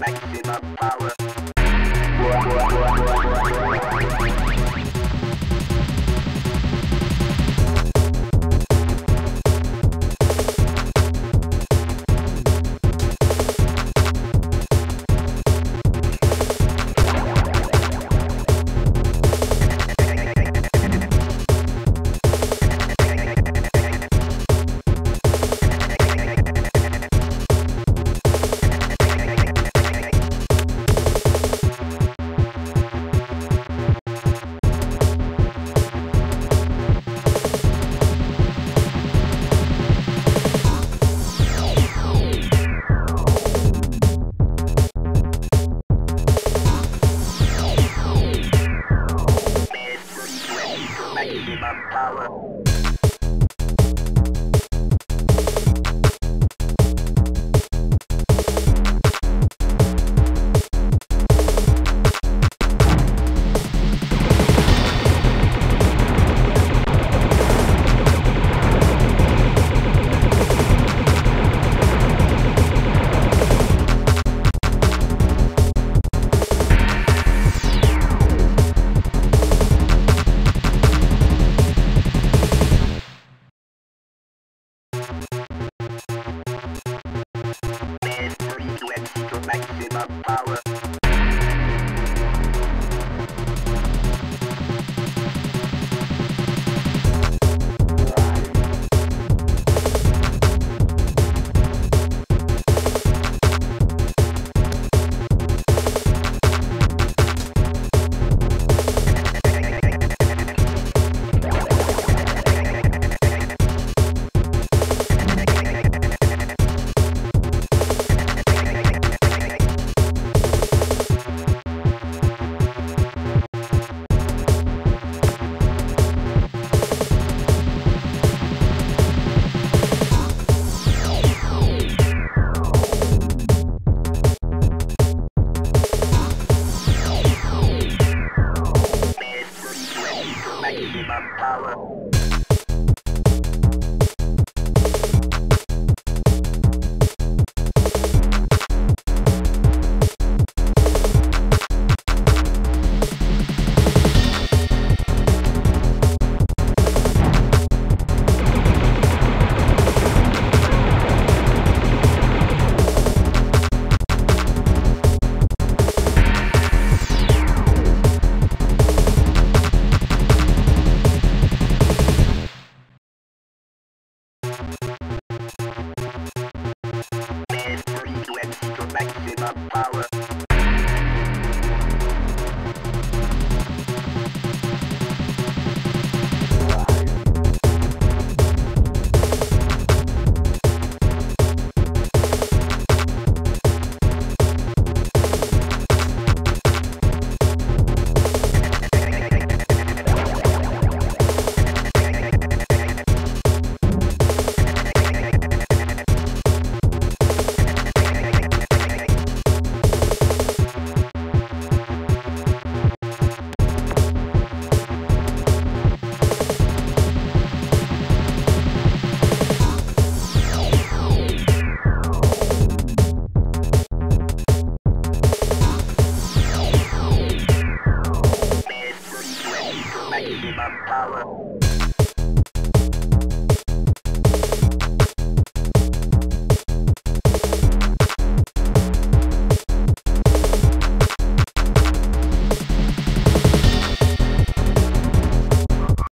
maximum power. my power.